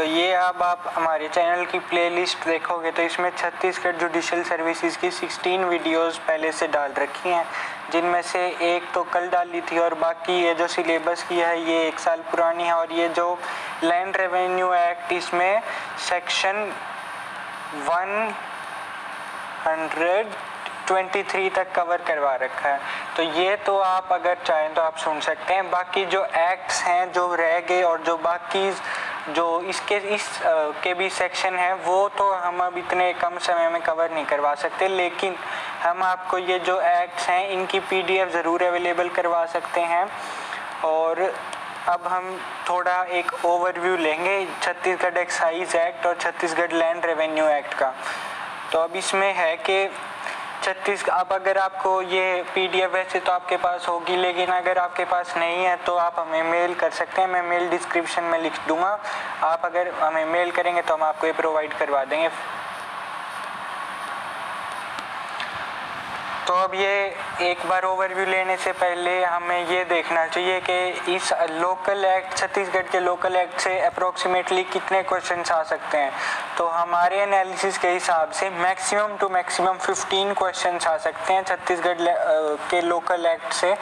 तो ये अब आप हमारे चैनल की प्लेलिस्ट देखोगे तो इसमें छत्तीसगढ़ जुडिशल सर्विसेज़ की 16 वीडियोस पहले से डाल रखी हैं। जिनमें से एक तो कल डाली थी और बाकी ये जो सिलेबस की है, ये एक साल पुरानी है और ये जो लैंड रेवेन्यू एक्ट इसमें section one hundred twenty three तक कवर करवा रखा है। तो ये तो आप अगर चाहें तो आप सुन सकते हैं। बाकी जो एक्ट्स हैं, जो रह गए और जो बाकी जो इसके इस आ, के भी सेक्शन है वो तो हम अब इतने कम समय में कवर नहीं करवा सकते लेकिन हम आपको ये जो एक्ट्स हैं इनकी पीडीएफ ज़रूर अवेलेबल करवा सकते हैं। और अब हम थोड़ा एक ओवरव्यू लेंगे छत्तीसगढ़ एक्साइज एक्ट और छत्तीसगढ़ लैंड रेवेन्यू एक्ट का। तो अब इसमें है कि छत्तीस आप अगर आपको ये पीडीएफ वैसे तो आपके पास होगी, लेकिन अगर आपके पास नहीं है तो आप हमें मेल कर सकते हैं। मैं मेल डिस्क्रिप्शन में लिख दूँगा। आप अगर हमें मेल करेंगे तो हम आपको ये प्रोवाइड करवा देंगे। तो अब ये एक बार ओवरव्यू लेने से पहले हमें ये देखना चाहिए कि इस लोकल एक्ट छत्तीसगढ़ के लोकल एक्ट से अप्रोक्सीमेटली कितने क्वेश्चन आ सकते हैं। तो हमारे एनालिसिस के हिसाब से मैक्सिमम टू मैक्सिमम 15 क्वेश्चन आ सकते हैं छत्तीसगढ़ के लोकल एक्ट से।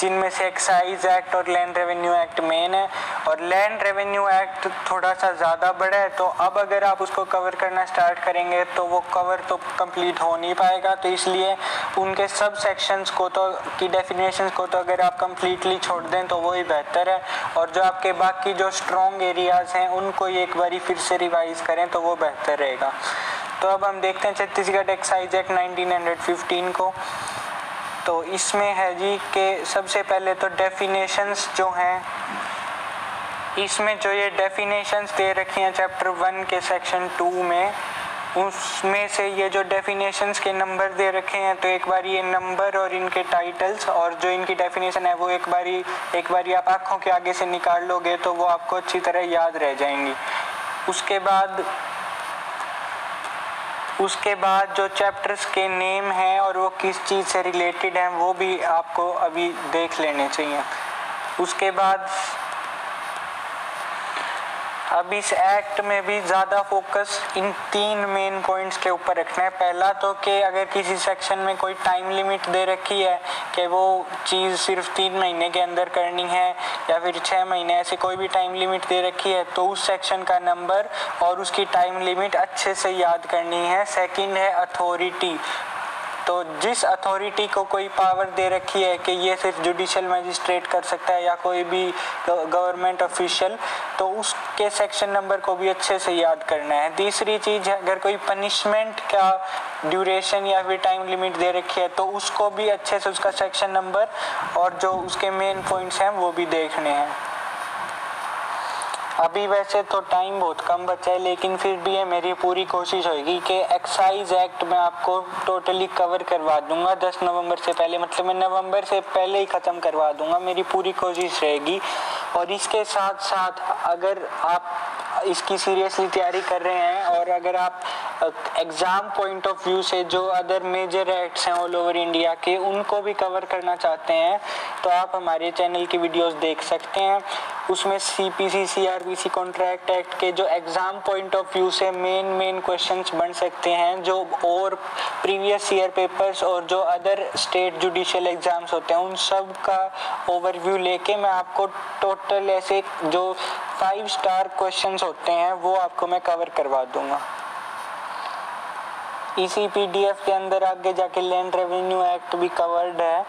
जिनमें से एक्साइज एक्ट और लैंड रेवेन्यू एक्ट मेन है और लैंड रेवेन्यू एक्ट थोड़ा सा ज़्यादा बड़ा है तो अब अगर आप उसको कवर करना स्टार्ट करेंगे तो वो कवर तो कंप्लीट हो नहीं पाएगा। तो इसलिए उनके सब सेक्शंस को तो की डेफिनेशंस को तो अगर आप कंप्लीटली छोड़ दें तो वही बेहतर है। और जो आपके बाकी जो स्ट्रॉन्ग एरियाज़ हैं, उनको ही एक बारी फिर से रिवाइज करें तो वो बेहतर रहेगा। तो अब हम देखते हैं छत्तीसगढ़ एक्साइज एक्ट 1915 को। तो इसमें है जी कि सबसे पहले तो डेफिनेशंस जो हैं, इसमें जो ये डेफिनेशंस दे रखी हैं चैप्टर वन के सेक्शन टू में, उसमें से ये जो डेफिनेशंस के नंबर दे रखे हैं तो एक बार ये नंबर और इनके टाइटल्स और जो इनकी डेफिनेशन है वो एक बारी एक बारी आप आँखों के आगे से निकाल लोगे तो वो आपको अच्छी तरह याद रह जाएँगी। उसके बाद उसके बाद जो चैप्टर्स के नेम हैं और वो किस चीज़ से रिलेटेड हैं, वो भी आपको अभी देख लेने चाहिए। उसके बाद अब इस एक्ट में भी ज़्यादा फोकस इन तीन मेन पॉइंट्स के ऊपर रखना है। पहला तो कि अगर किसी सेक्शन में कोई टाइम लिमिट दे रखी है कि वो चीज़ सिर्फ़ तीन महीने के अंदर करनी है या फिर छः महीने, ऐसे कोई भी टाइम लिमिट दे रखी है तो उस सेक्शन का नंबर और उसकी टाइम लिमिट अच्छे से याद करनी है। सेकंड है अथॉरिटी तो जिस अथॉरिटी को कोई पावर दे रखी है कि ये सिर्फ़ जुडिशल मजिस्ट्रेट कर सकता है या कोई भी गवर्नमेंट ऑफिशियल तो उसके सेक्शन नंबर को भी अच्छे से याद करना है। तीसरी चीज़ अगर कोई पनिशमेंट का ड्यूरेशन या फिर टाइम लिमिट दे रखी है तो उसको भी अच्छे से उसका सेक्शन नंबर और जो उसके मेन पॉइंट्स हैं, वो भी देखने हैं। अभी वैसे तो टाइम बहुत कम बचा है, लेकिन फिर भी ये मेरी पूरी कोशिश होगी कि एक्साइज एक्ट में आपको टोटली कवर करवा दूँगा। 10 नवंबर से पहले मतलब मैं नवंबर से पहले ही ख़त्म करवा दूँगा, मेरी पूरी कोशिश रहेगी। और इसके साथ साथ अगर आप इसकी सीरियसली तैयारी कर रहे हैं, और अगर आप एग्ज़ाम पॉइंट ऑफ़ व्यू से जो अदर मेजर एक्ट्स हैं ऑल ओवर इंडिया के, उनको भी कवर करना चाहते हैं तो आप हमारे चैनल की वीडियोस देख सकते हैं। उसमें C P C C R B C contract act के जो एग्ज़ाम पॉइंट ऑफ़ व्यू से मेन मेन क्वेश्चंस बन सकते हैं, जो और प्रीवियस ईयर पेपर्स और जो अदर स्टेट जुडिशियल एग्ज़ाम्स होते हैं, उन सब का ओवरव्यू लेके मैं आपको टोटल ऐसे जो फाइव स्टार क्वेश्चन होते हैं, वो आपको मैं कवर करवा दूँगा। इसी पीडीएफ के अंदर आगे जाके लैंड रेवेन्यू एक्ट भी कवर्ड है।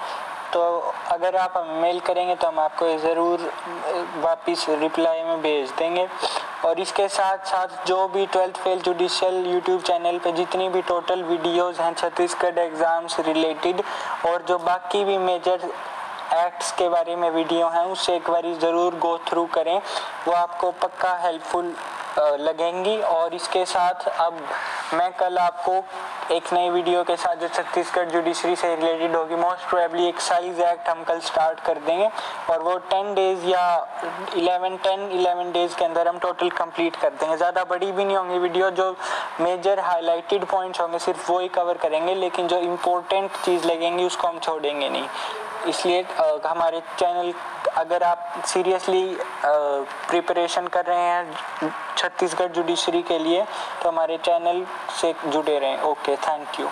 तो अगर आप मेल करेंगे तो हम आपको ज़रूर वापस रिप्लाई में भेज देंगे। और इसके साथ साथ जो भी twelfth fail judicial YouTube channel पे जितनी भी टोटल वीडियोस हैं, छत्तीसगढ़ एग्ज़ाम्स रिलेटेड और जो बाकी भी मेजर एक्ट्स के बारे में वीडियो हैं, उससे एक बार ज़रूर गो थ्रू करें। वो आपको पक्का हेल्पफुल लगेंगी। और इसके साथ अब मैं कल आपको एक नई वीडियो के साथ जो छत्तीसगढ़ जुडिशरी से रिलेटेड होगी मोस्ट प्रोबेबली एक्साइज एक्ट हम कल स्टार्ट कर देंगे और वो टेन डेज़ या इलेवन टेन इलेवन डेज़ के अंदर हम टोटल कंप्लीट कर देंगे। ज़्यादा बड़ी भी नहीं होंगी वीडियो जो मेजर हाईलाइटेड पॉइंट्स होंगे, सिर्फ़ वो ही कवर करेंगे, लेकिन जो इम्पोर्टेंट चीज़ लगेंगी, उसको हम छोड़ेंगे नहीं। इसलिए हमारे चैनल अगर आप सीरियसली प्रिपरेशन कर रहे हैं छत्तीसगढ़ जुडिशरी के लिए तो हमारे चैनल से जुड़े रहें। Okay thank you